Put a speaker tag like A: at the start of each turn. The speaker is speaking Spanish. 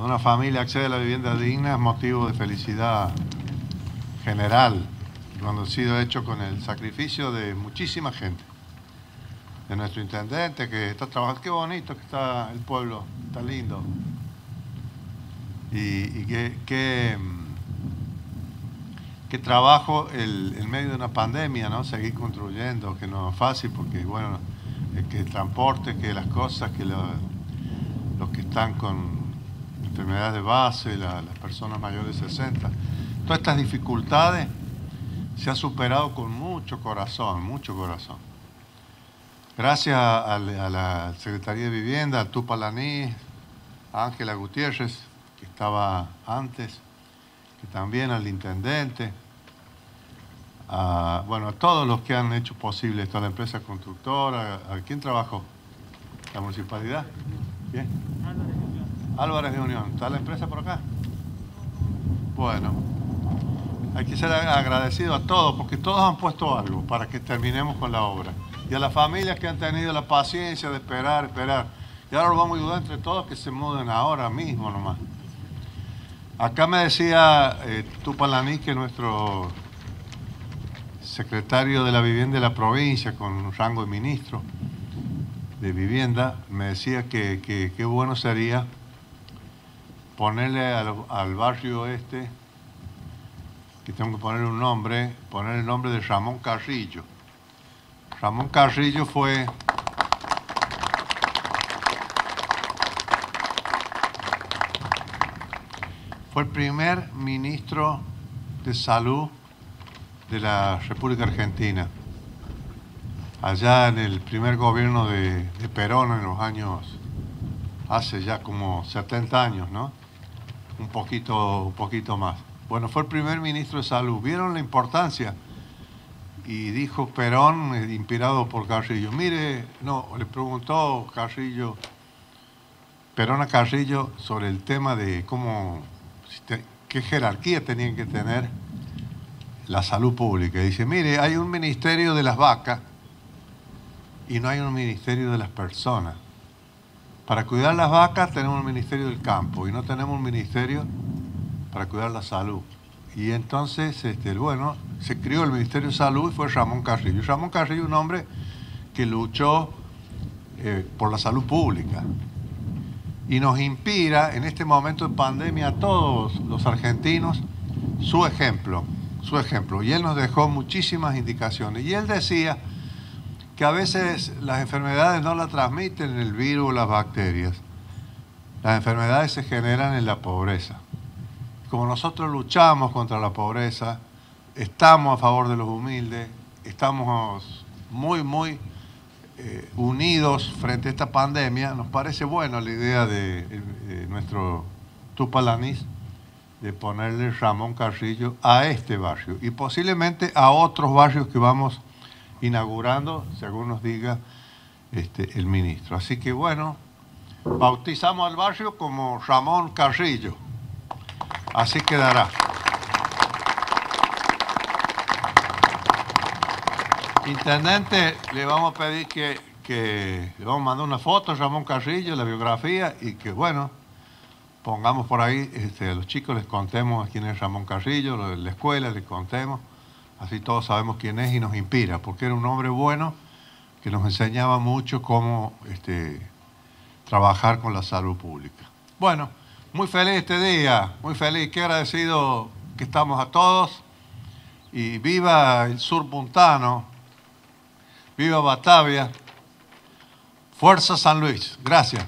A: Cuando una familia accede a la vivienda digna es motivo de felicidad general, cuando ha sido hecho con el sacrificio de muchísima gente, de nuestro intendente que está trabajando, qué bonito que está el pueblo, está lindo. Y, qué, qué, trabajo en medio de una pandemia, ¿no? Seguir construyendo, que no es fácil porque, bueno, que el transporte, que las cosas, que los que están con enfermedades de base, las personas mayores de 60. Todas estas dificultades se han superado con mucho corazón, mucho corazón. Gracias a, la Secretaría de Vivienda, a Tupalaní, a Ángela Gutiérrez, que estaba antes, y también al intendente, a, bueno, a todos los que han hecho posible esto, a la empresa constructora, ¿a quién trabajó? ¿La municipalidad? Bien. Álvarez de Unión. ¿Está la empresa por acá? Bueno, hay que ser agradecido a todos porque todos han puesto algo para que terminemos con la obra. Y a las familias que han tenido la paciencia de esperar, esperar. Y ahora vamos a ayudar entre todos que se muden ahora mismo nomás. Acá me decía eh, Tupalaní que nuestro secretario de la vivienda de la provincia, con rango de ministro de vivienda, me decía que qué bueno sería ponerle al, barrio este, que tengo que ponerle un nombre, poner el nombre de Ramón Carrillo. Ramón Carrillo fue fue el primer ministro de salud de la República Argentina, allá en el primer gobierno de Perón en los años, hace ya como 70 años, ¿no? Un poquito, un poquito más. Bueno, fue el primer ministro de salud. ¿Vieron la importancia? Y dijo Perón, eh, inspirado por Carrillo, mire, no, le preguntó Carrillo, Perón a Carrillo sobre el tema de cómo, qué jerarquía tenían que tener la salud pública. dice, mire, hay un ministerio de las vacas y no hay un ministerio de las personas. Para cuidar las vacas tenemos el Ministerio del Campo y no tenemos un ministerio para cuidar la salud. Y entonces, este, bueno, se crió el Ministerio de Salud y fue Ramón Carrillo. Ramón Carrillo, un hombre que luchó eh, por la salud pública. Y nos inspira en este momento de pandemia a todos los argentinos su ejemplo, su ejemplo. Y él nos dejó muchísimas indicaciones. Y él decía que a veces las enfermedades no las transmiten el virus o las bacterias. Las enfermedades se generan en la pobreza. Como nosotros luchamos contra la pobreza, estamos a favor de los humildes, estamos muy, muy eh, unidos frente a esta pandemia, nos parece buena la idea de, de nuestro Tupalanís de ponerle Ramón Carrillo a este barrio y posiblemente a otros barrios que vamos inaugurando, según nos diga este, el ministro. Así que bueno, bautizamos al barrio como Ramón Carrillo. Así quedará. Intendente, le vamos a pedir que, le vamos a mandar una foto a Ramón Carrillo, la biografía, y que bueno, pongamos por ahí, este, a los chicos les contemos quién es Ramón Carrillo, lo de la escuela, les contemos. Así todos sabemos quién es y nos inspira, porque era un hombre bueno que nos enseñaba mucho cómo este, trabajar con la salud pública. Bueno, muy feliz este día, muy feliz, qué agradecido que estamos a todos y viva el sur puntano, viva Batavia, Fuerza San Luis, gracias.